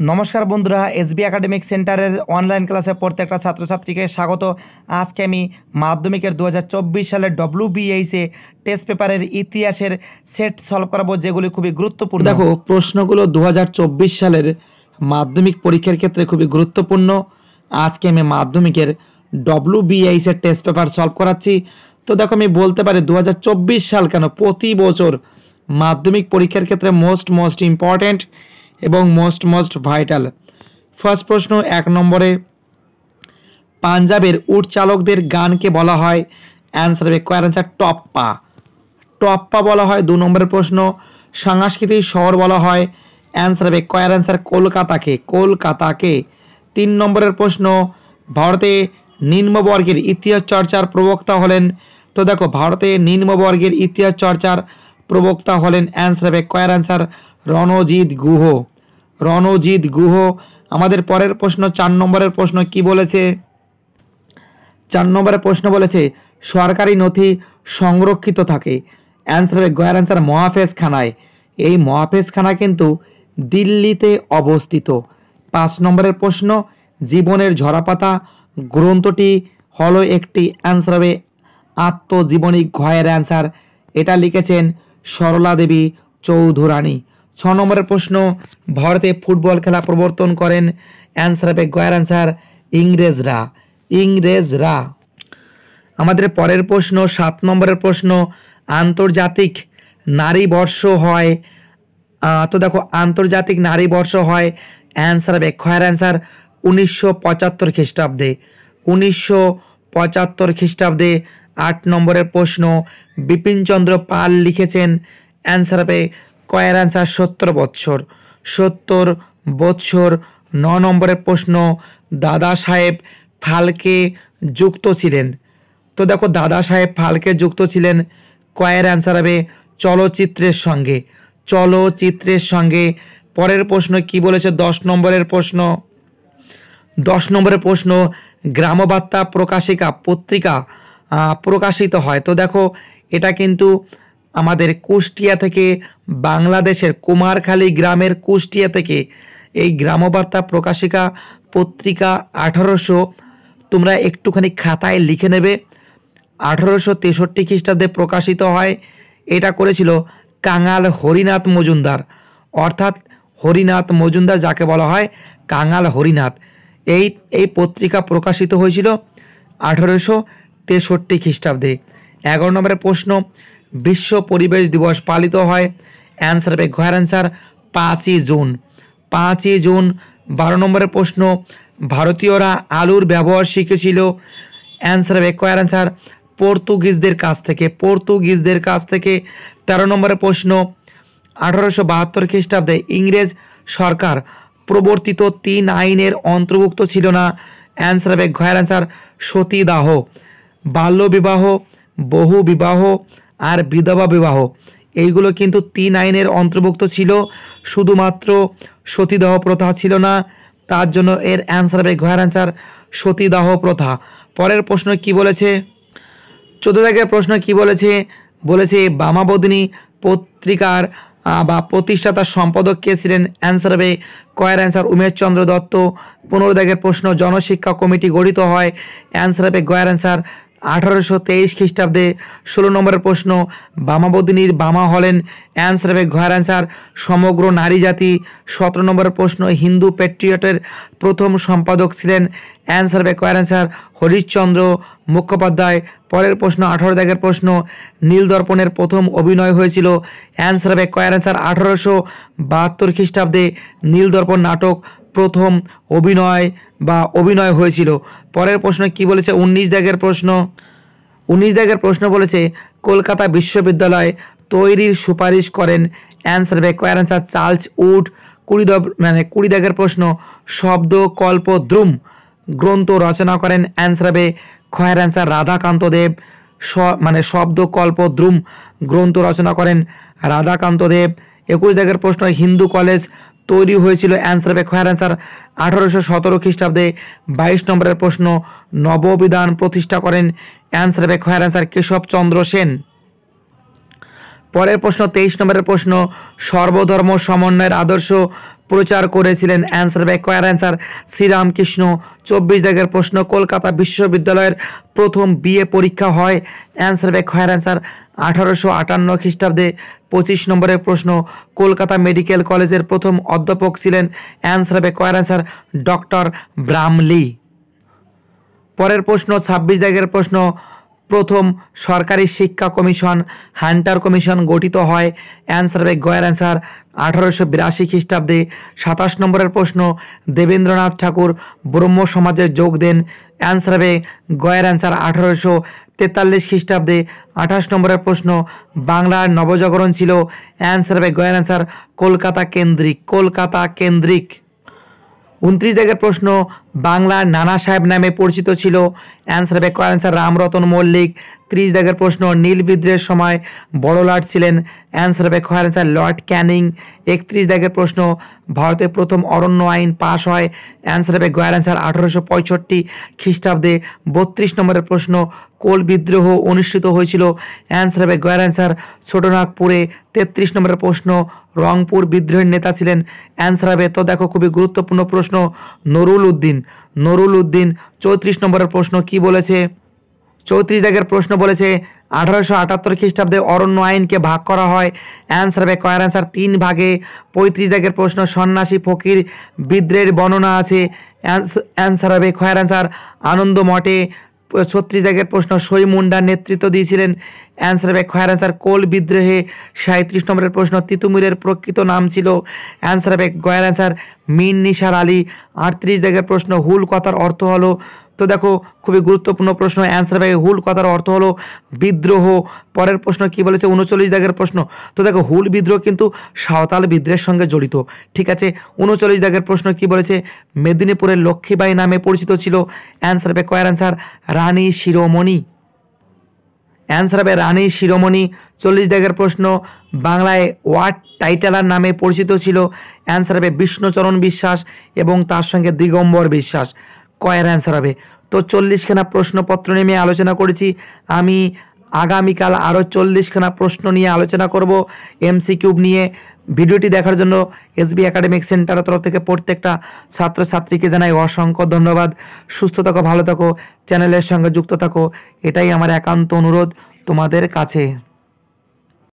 নমস্কার বন্ধুরা, SB academic সেন্টারের অনলাইন ক্লাসে প্রত্যেকটা ছাত্রছাত্রীকে স্বাগত। আজকে আমি মাধ্যমিকের দুহাজার চব্বিশ সালের ডব্লিউ বিএইসে টেস্ট পেপারের ইতিহাসের সেট সলভ করাবো, যেগুলি খুবই গুরুত্বপূর্ণ। দেখো, প্রশ্নগুলো দু হাজার চব্বিশ সালের মাধ্যমিক পরীক্ষার ক্ষেত্রে খুবই গুরুত্বপূর্ণ। আজকে আমি মাধ্যমিকের ডব্লিউ বিআইসের টেস্ট পেপার সলভ করাচ্ছি। তো দেখো, আমি বলতে পারি দু হাজার চব্বিশ সাল কেন প্রতি বছর মাধ্যমিক পরীক্ষার ক্ষেত্রে মোস্ট মোস্ট ইম্পর্ট্যান্ট এবং মোস্ট মোস্ট ভাইটাল ফার্স্ট প্রশ্ন, এক নম্বরে, পাঞ্জাবের উট চালকদের গানকে বলা হয় অ্যান্সার হবে কয়ার অ্যান্সার টপ্পা। টপ্পা বলা হয়, দু নম্বরের প্রশ্ন, সাংস্কৃতিক শহর বলা হয় অ্যান্সার হবে কয়ার অ্যান্সার কলকাতাকে কলকাতাকে। তিন নম্বরের প্রশ্ন, ভারতে নিম্নবর্গের ইতিহাস চর্চার প্রবক্তা হলেন, তো দেখো, ভারতে নিম্নবর্গের ইতিহাস চর্চার প্রবক্তা হলেন অ্যান্সার হবে কয়ার অ্যান্সার রণজিৎ গুহ। রণজিৎ গুহ, আমাদের পরের প্রশ্ন, চার নম্বরের প্রশ্ন কি বলেছে? চার নম্বরের প্রশ্ন বলেছে, সরকারি নথি সংরক্ষিত থাকে। অ্যান্সার হবে গয়ার অ্যান্সার মহাফেজখানায়। এই মহাফেজখানা কিন্তু দিল্লিতে অবস্থিত। পাঁচ নম্বরের প্রশ্ন, জীবনের ঝরাপাতা গ্রন্থটি হলো একটি অ্যান্সার হবে, আত্মজীবনী ঘয়ের অ্যান্সার এটা লিখেছেন সরলা দেবী চৌধুরানী। ছ নম্বরের প্রশ্ন, ভারতে ফুটবল খেলা প্রবর্তন করেন? অ্যান্সার হবে গয়ার অ্যান্সার ইংরেজরা। ইংরেজরা। আমাদের পরের প্রশ্ন, সাত নম্বরের প্রশ্ন, আন্তর্জাতিক নারী বর্ষ হয়? তো দেখো, আন্তর্জাতিক নারী বর্ষ হয়। অ্যান্সার হবে খয়ের অ্যান্সার উনিশশো পঁচাত্তর খ্রিস্টাব্দে। উনিশশো পঁচাত্তর খ্রিস্টাব্দে আট নম্বরের প্রশ্ন, বিপিনচন্দ্র পাল লিখেছেন। অ্যান্সার হবে কয়ের আনসার সত্তর বৎসর। সত্তর বৎসর ন নম্বরের প্রশ্ন, দাদা সাহেব ফালকে যুক্ত ছিলেন। তো দেখো, দাদা সাহেব ফালকে যুক্ত ছিলেন কয়ের অ্যান্সার হবে চলচ্চিত্রের সঙ্গে। চলচ্চিত্রের সঙ্গে। পরের প্রশ্ন কি বলেছে? দশ নম্বরের প্রশ্ন। দশ নম্বরের প্রশ্ন, গ্রামবার্তা প্রকাশিকা, পত্রিকা প্রকাশিত হয়। তো দেখো, এটা কিন্তু আমাদের কুষ্টিয়া থেকে বাংলাদেশের কুমারখালী গ্রামের কুষ্টিয়া থেকে এই গ্রামবার্তা প্রকাশিকা পত্রিকা আঠারোশো, তোমরা একটুখানি খাতায় লিখে নেবে। আঠারোশো তেষট্টি খ্রিস্টাব্দে প্রকাশিত হয়। এটা করেছিল কাঙাল হরিনাথ মজুমদার। অর্থাৎ হরিনাথ মজুমদার যাকে বলা হয় কাঙাল হরিনাথ। এই এই পত্রিকা প্রকাশিত হয়েছিল আঠারোশো তেষট্টি খ্রিস্টাব্দে। এগারো নম্বরের প্রশ্ন বিশ্ব পরিবেশ দিবস পালিত হয়। অ্যান্সার হবে ঘর অ্যান্সার পাঁচই জুন। পাঁচই জুন, বারো নম্বরের প্রশ্ন, ভারতীয়রা আলুর ব্যবহার শিখেছিল। অ্যান্সার হবে কয়ার অ্যান্সার পর্তুগিজদের কাছ থেকে। পর্তুগিজদের কাছ থেকে তেরো নম্বরের প্রশ্ন, আঠারোশো বাহাত্তর খ্রিস্টাব্দে ইংরেজ সরকার প্রবর্তিত তিন আইনের অন্তর্ভুক্ত ছিল না। অ্যান্সার হবে ঘয়ের অ্যান্সার সতীদাহ। বাল্যবিবাহ বহু বিবাহ আর বিধবা বিবাহ। এইগুলো কিন্তু তিন আইনের অন্তর্ভুক্ত ছিল। শুধুমাত্র সতীদাহ প্রথা ছিল না, তার জন্য এর অ্যান্সার হবে ঘয়ের অ্যান্সার সতীদাহ প্রথা। পরের প্রশ্ন কি বলেছে? চোদ্দ প্রশ্ন কি বলেছে? বলেছে বামাবদিনী পত্রিকার বা প্রতিষ্ঠাতা সম্পাদক কে ছিলেন? অ্যান্সার হবে কয়ের অ্যান্সার উমেশ চন্দ্র দত্ত। পনেরো দাগের প্রশ্ন, জনশিক্ষা কমিটি গঠিত হয়। অ্যান্সার হবে গয়ের অ্যান্সার আঠারোশো তেইশ খ্রিস্টাব্দে ষোলো নম্বরের প্রশ্ন, বামাবদিনীর বামা হলেন অ্যান্সার হবে ঘয়ের অ্যান্সার সমগ্র নারী জাতি। সতেরো নম্বরের প্রশ্ন, হিন্দু প্যাট্রিয়টের প্রথম সম্পাদক ছিলেন অ্যান্সার হবে কয়ের অ্যান্সার হরিশ্চন্দ্র মুখোপাধ্যায়। পরের প্রশ্ন, আঠারো দাগের প্রশ্ন নীল দর্পণের প্রথম অভিনয় হয়েছিল অ্যান্সার হবে কয়ার অ্যান্সার আঠারোশো বাহাত্তর খ্রিস্টাব্দে নীল দর্পণ নাটক। প্রথম অভিনয় বা অভিনয় হয়েছিল। পরের প্রশ্ন কি বলেছে? উনিশ দাগের প্রশ্ন। উনিশ দাগের প্রশ্ন বলেছে, কলকাতা বিশ্ববিদ্যালয় তৈরির সুপারিশ করেন। অ্যান্সার হবে কয়ার অ্যান্সার চার্লস উড কুড়ি মানে কুড়ি দাগের প্রশ্ন, শব্দ, কল্প, দ্রুম, গ্রন্থ রচনা করেন। অ্যান্সার হবে খয়ের অ্যান্সার রাধাকান্ত দেব, স মানে শব্দ, কল্প, দ্রুম, গ্রন্থ রচনা করেন। রাধাকান্ত দেব, একুশ দাগের প্রশ্ন, হিন্দু কলেজ তৈরি হয়েছিল। অ্যান্সার হবে খয়ের অ্যান্সার আঠারোশো সতেরো খ্রিস্টাব্দে। বাইশ নম্বরের প্রশ্ন, নববিধান প্রতিষ্ঠা করেন। অ্যান্সার হবে খয়ের অ্যান্সার কেশবচন্দ্র সেন। পরের প্রশ্ন, তেইশ নম্বরের প্রশ্ন, সর্বধর্ম সমন্বয়ের আদর্শ প্রচার করেছিলেন অ্যান্সার বাই কয়ার অ্যান্সার শ্রীরামকৃষ্ণ। চব্বিশ দাগের প্রশ্ন, কলকাতা বিশ্ববিদ্যালয়ের প্রথম বিএ পরীক্ষা হয় অ্যান্সার বাই কয়ার অ্যান্সার আঠারোশো আটান্ন খ্রিস্টাব্দে। পঁচিশ নম্বরের প্রশ্ন, কলকাতা মেডিকেল কলেজের প্রথম অধ্যাপক ছিলেন অ্যান্সার বাই কয়ার অ্যান্সার ডক্টর ব্রামলি পরের প্রশ্ন, ছাব্বিশ দাগের প্রশ্ন প্রথম সরকারি শিক্ষা কমিশন হান্টার কমিশন গঠিত হয়। অ্যান্সার বাই গয়ের অ্যান্সার আঠারোশো বিরাশি খ্রিস্টাব্দে। সাতাশ নম্বরের প্রশ্ন, দেবেন্দ্রনাথ ঠাকুর ব্রহ্ম সমাজে যোগ দেন। অ্যান্সার বাই গয়ের অ্যান্সার আঠারোশো তেতাল্লিশ খ্রিস্টাব্দে। আঠাশ নম্বরের প্রশ্ন, বাংলার নবজাগরণ ছিল। অ্যান্সার বাই গয়ের অ্যান্সার কলকাতা কেন্দ্রিক কলকাতা কেন্দ্রিক। উনত্রিশ দাগের প্রশ্ন বাংলার নানা সাহেব নামে পরিচিত ছিল। অ্যান্সার হবে অ্যান্সার রামরতন মল্লিক। ত্রিশ দাগের প্রশ্ন, নীল বিদ্রোহের সময় বড় লর্ড ছিলেন। অ্যান্সার হবে অ্যান্সার লর্ড ক্যানিং। একত্রিশ দাগের প্রশ্ন, ভারতের প্রথম অরণ্য আইন পাশ হয়। অ্যান্সার হবে গয়ার অ্যান্সার আঠারোশো পঁয়ষট্টি খ্রিস্টাব্দে। বত্রিশ নম্বরের প্রশ্ন, কোল বিদ্রোহ অনুষ্ঠিত হয়েছিল। অ্যান্সার হবে গয়ার অ্যান্সার ছোটনাগপুরে। তেত্রিশ নম্বরের প্রশ্ন, রংপুর বিদ্রোহের নেতা ছিলেন। অ্যান্সার হবে তো দেখো, খুবই গুরুত্বপূর্ণ প্রশ্ন, নুরুল উদ্দিন। নুরুল উদ্দিন চৌত্রিশ নম্বরের প্রশ্ন কি বলেছে? চৌত্রিশ দাগের প্রশ্ন বলেছে, আঠারোশো আটাত্তর খ্রিস্টাব্দে অরণ্য আইনকে ভাগ করা হয়। অ্যান্সার হবে কয়ার অ্যান্সার তিন ভাগে। পঁয়ত্রিশ দাগের প্রশ্ন, সন্ন্যাসী ফকির বিদ্রের বর্ণনা আছে। অ্যান্সার হবে খয়ার অ্যান্সার আনন্দ মঠে। ছত্রিশ দাগের প্রশ্ন সই মুন্ডা নেতৃত্ব দিয়েছিলেন। অ্যান্সার হবে খয়ার অ্যান্সার কোল বিদ্রোহে সাঁত্রিশ নম্বরের প্রশ্ন তিতুমিরের প্রকৃত নাম ছিল। অ্যান্সার হবে গয়ার অ্যান্সার মিন নিসার আলী। আটত্রিশ দাগের প্রশ্ন হুল কথার অর্থ হলো তো দেখো, খুবই গুরুত্বপূর্ণ প্রশ্ন অ্যান্সার ভাই হুল কথার অর্থ হলো বিদ্রোহ। পরের প্রশ্ন কি বলেছে? উনচল্লিশ দাগের প্রশ্ন। তো দেখো হুল বিদ্রোহ কিন্তু সাঁওতাল বিদ্রোহের সঙ্গে জড়িত। ঠিক আছে? উনচল্লিশ দাগের প্রশ্ন কি বলেছে? মেদিনীপুরের লক্ষ্মীবাই নামে পরিচিত ছিল। অ্যান্সার হবে কয়ার অ্যান্সার রানী শিরোমণি। অ্যান্সার হবে রানী শিরোমণি। চল্লিশ দাগের প্রশ্ন, বাংলায় ওয়ার্ড টাইটেলার নামে পরিচিত ছিল। অ্যান্সার হবে বিষ্ণুচরণ বিশ্বাস এবং তার সঙ্গে দিগম্বর বিশ্বাস। কয়ের অ্যান্সার হবে। তো চল্লিশখানা প্রশ্নপত্র নিয়ে আলোচনা করেছি। আমি আগামীকাল আরও চল্লিশখানা প্রশ্ন নিয়ে আলোচনা করব এমসি কিউব নিয়ে। ভিডিওটি দেখার জন্য এসবি একাডেমিক সেন্টারের তরফ থেকে প্রত্যেকটা ছাত্রছাত্রীকে জানাই অসংখ্য ধন্যবাদ। সুস্থ থাকো, ভালো থাকো, চ্যানেলের সঙ্গে যুক্ত থাকো। এটাই আমার একান্ত অনুরোধ তোমাদের কাছে।